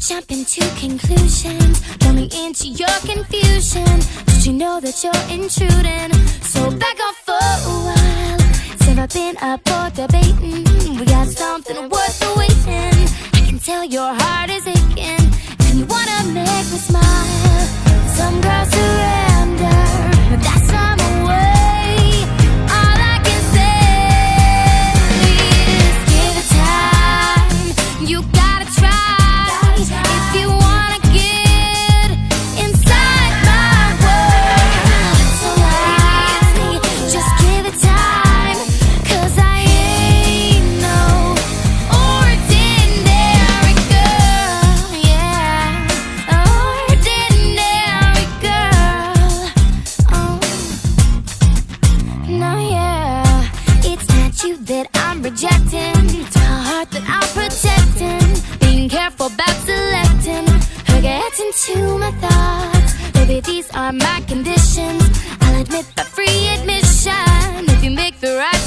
jumping to conclusions, coming into your confusion. Did you know that you're intruding? So back off for a while. Save up been up for debating. We got something worth the waiting. I can tell your rejecting. It's my heart that I'm protecting. Being careful about selecting. Her gets into my thoughts. Baby, these are my conditions. I'll admit by free admission. If you make the right